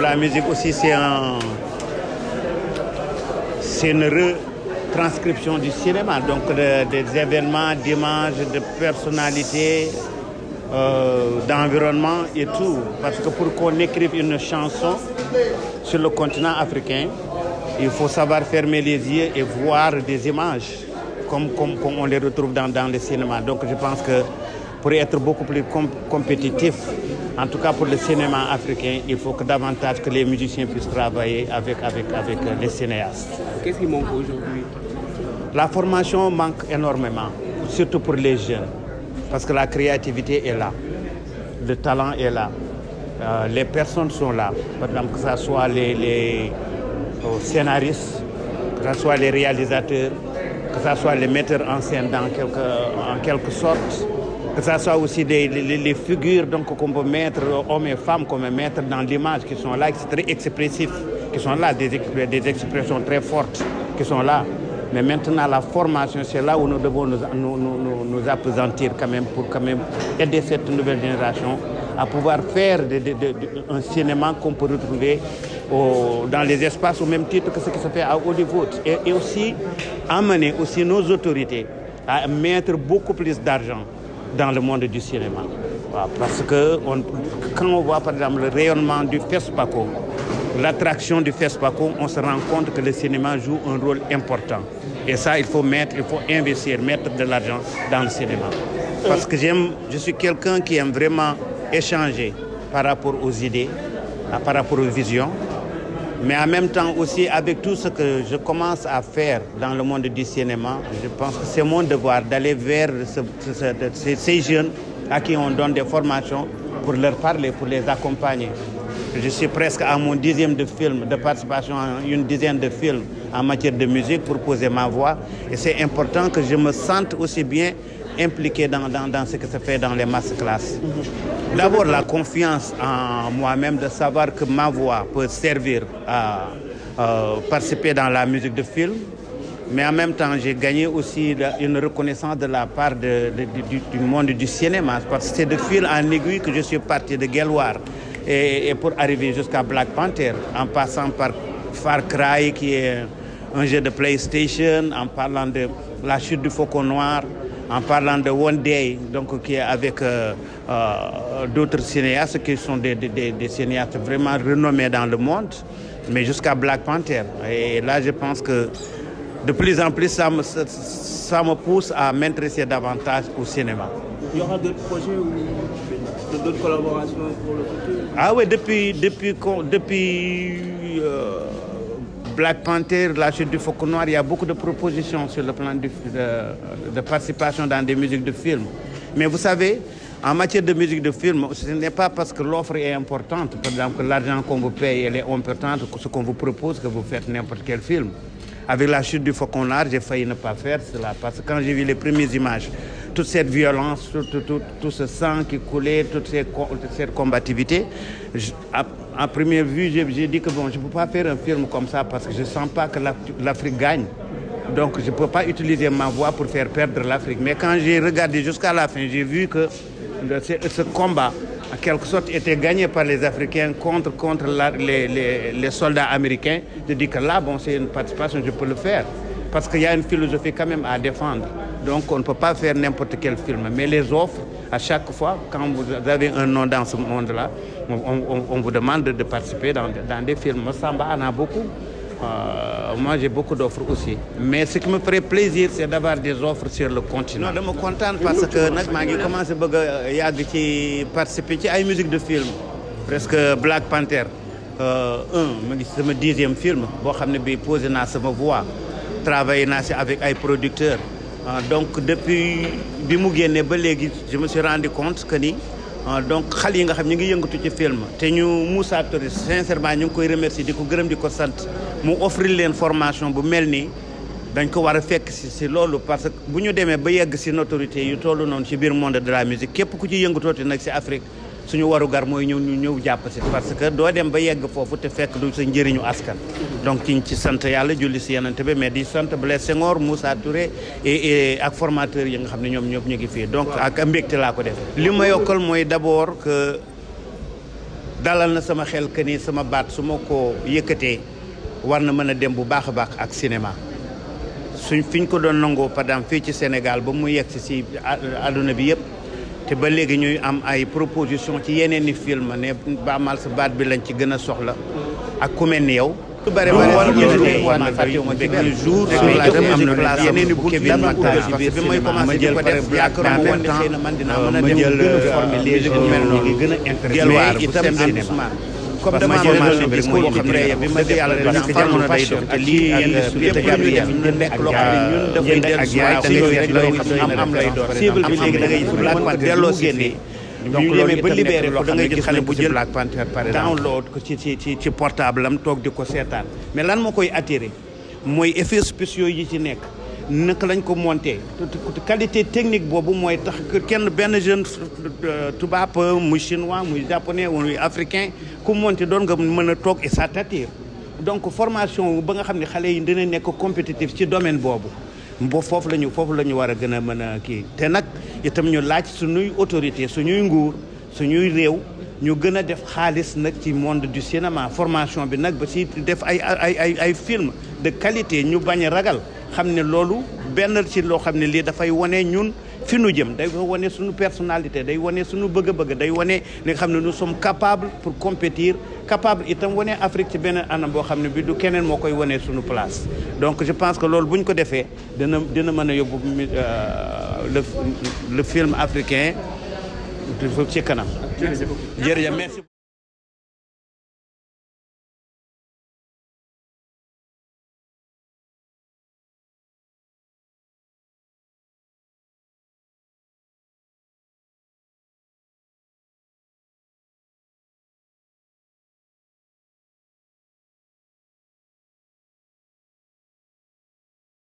la musique aussi c'est un c'est une retranscription du cinéma donc de- des événements d'images de personnalités euh, d'environnement et tout parce que pour qu'on écrive une chanson sur le continent africain il faut savoir fermer les yeux et voir des images comme, on les retrouve dans, le cinéma. Donc je pense que pour être beaucoup plus com- compétitif, en tout cas pour le cinéma africain, il faut que davantage que les musiciens puissent travailler avec, avec, avec les cinéastes. Qu'est-ce qui manque aujourd'hui? La formation manque énormément, surtout pour les jeunes, parce que la créativité est là, le talent est là, Euh, les personnes sont là. Par exemple, que ce soit les, les euh, scénaristes, que ce soit les réalisateurs, que ce soit les metteurs en scène dans quelque, en quelque sorte, que ce soit aussi les, figures donc, qu'on peut mettre, hommes et femmes, qu'on peut mettre dans l'image, qui sont là, qui sont très expressifs, qui sont là, des, des expressions très fortes, qui sont là. Mais maintenant, la formation, c'est là où nous devons nous, nous, nous, nous- appesantir quand même pour quand même aider cette nouvelle génération à pouvoir faire de- de- un cinéma qu'on peut retrouver dans les espaces au même titre que ce qui se fait à Hollywood. Et, et aussi amener aussi nos autorités à mettre beaucoup plus d'argent dans le monde du cinéma. Parce que quand on voit par exemple le rayonnement du FESPACO, l'attraction du FESPACO, on se rend compte que le cinéma joue un rôle important. Et ça, il faut mettre, il faut investir, mettre de l'argent dans le cinéma. Parce que j'aime, je suis quelqu'un qui aime vraiment échanger par rapport aux idées, à- par rapport aux visions, mais en même temps aussi avec tout ce que je commence à faire dans le monde du cinéma, je pense que c'est mon devoir d'aller vers ce- ce- ce- ces, ces jeunes à qui on donne des formations pour leur parler, pour les accompagner. Je suis presque à mon dixième de film, de participation à une dizaine de films en matière de musique pour poser ma voix. Et c'est important que je me sente aussi bien impliqué dans, dans, dans ce que se fait dans les masterclass. D'abord, la confiance en moi-même de savoir que ma voix peut servir à participer dans la musique de film. Mais en même temps, j'ai gagné aussi une reconnaissance de la part de- du, monde du cinéma. Parce que c'est de fil en aiguille que je suis parti de et, et pour arriver jusqu'à Black Panther, en passant par Far Cry, qui est un jeu de PlayStation, en parlant de La chute du faucon noir, en parlant de One Day, donc qui est avec euh, euh, d'autres cinéastes qui sont des, des- des- des cinéastes vraiment renommés dans le monde, mais jusqu'à Black Panther. Et là, je pense que de plus en plus, ça me, ça, ça me pousse à m'intéresser davantage au cinéma. Il y aura d'autres projets ou d'autres collaborations pour le futur? Ah oui, depuis, depuis, depuis euh, Black Panther, la chute du Faucon Noir, il y a beaucoup de propositions sur le plan de, de participation dans des musiques de films. Mais vous savez, en matière de musique de film, ce n'est pas parce que l'offre est importante, par exemple que l'argent qu'on vous paye elle est importante, ce qu'on vous propose, que vous faites n'importe quel film. Avec la chute du Faucon Noir, j'ai failli ne pas faire cela, parce que quand j'ai vu les premières images, toute cette violence, tout, tout- tout- ce sang qui coulait, toute cette, cette combativité, je- à première vue, j'ai dit que bon, je ne peux pas faire un film comme ça parce que je ne sens pas que l'Af- l'Afrique gagne. Donc je ne peux pas utiliser ma voix pour faire perdre l'Afrique. Mais quand j'ai regardé jusqu'à la fin, j'ai vu que ce, combat, en quelque sorte, était gagné par les Africains contre, contre les- les soldats américains. Je dis que là, bon, c'est une participation, je peux le faire. Parce qu'il y a une philosophie quand même à défendre. Donc on ne peut pas faire n'importe quel film. Mais les offres, à chaque fois, quand vous avez un nom dans ce monde-là, on, vous demande de, participer dans, des films. Samba en a beaucoup. Euh, moi, j'ai beaucoup d'offres aussi. Mais ce qui me ferait plaisir, c'est d'avoir des offres sur le continent. Je me contente parce que nag maa ngi commencé bëgg yàgg ci participer ci ay musique de film. Presque Black Panther euh, un ngi sama dixième film boo xam ne bii posé naa sama voix. Travaillé naa si avec ay producteurs. Euh, donc depuis bi mu génnee ba je me suis rendu compte que ah, donc xale yi nga xam ñu ngi film te ñu Moussa sincèrement ñu ngi koy remercier di ko gërëm di ko sant mu offrir leen formation bu mel nii dañ ko war si si loolu parce que bu ñu demee ba yegg si notoriété yu toll noonu ci monde de la musique képp ku ci yëngatooti nag si Afrique suñu warugar mooy ñëw ñu ñëw jàpp si parce que doo dem ba yegg foofu te fekk du sa njëriñu askan. Donc ci ci sant yàlla julli si yenante bi mais di sant Blaise Senghor Moussa Touré et ak formateurs yi nga xam ne ñoom ñëpp ñu ngi fii. Donc ak mbégte laa ko def. Li ma yokkal mooy que dalal na sama xel que ni sama baat su ma ko yëkkatee war na mën a dem bu baax a baax ak cinéma. Suñ fi ñu ko doon nangoo exemple fii ci Sénégal ba mu yegg si si bi yëpp te ba léegi ñuy am ay proposition ci yeneen i film ne ba mal sa baat bi lañ ci gën a soxla ak ku mel ni yow lu bëri bëri ñu jour sur la am na yeneen i bunt dama ubbi parce que bi may commencé di ko def yaakaar woon ne xëy na man dinaa mën a dem gën a former les jeunes mel noonu gën a intéressé mais itam comme dama formation bi xam ne bi ma def yàlla parce que jamono day dox te lii ñu nekk loo xam ne ñun dafay dellu rek lay am am lay doon. cible léegi da ngay Black Panther delloo génnee donc ñu ba libéré ko da ngay gis xale bu jël Black Panther par exemple. download ko ci ci ci ci portable am toog di ko seetaan. Mais lan moo koy attiré mooy effets spéciaux yi ci nekk. Naka lañ ko monté. Qualité technique boobu mooy tax kenn benn jeune tubaab muy chinois muy japonais muy africain ku monté doon nga mën a et ça donc formation ba nga xam ne xale yi dina nekk compétitif ci domaine boobu. Bo foofu la ñu foofu la ñu war a gën a mën a kii. Te nag itam ñu laaj suñuy autorité suñuy nguur suñuy réew ñu gën a def xaalis nag ci monde du cinéma. Formation bi nag ba si def ay ay ay film de qualité ñu bañ ragal xam ne loolu benn ci loo xam ne lii dafay wane ñun fi nu jëm. Day wane suñu personnalité day wane suñu bëgg-bëgg day wane li nga xam ne nous sommes capables pour compétir capable itam wane Afrique ci beneen anam boo xam ne bi du keneen moo koy wane suñu place. Donc je pense que loolu bu ñu ko defee dina dina mën a yóbbu le le film africain ci kanam. Jërëjëf merci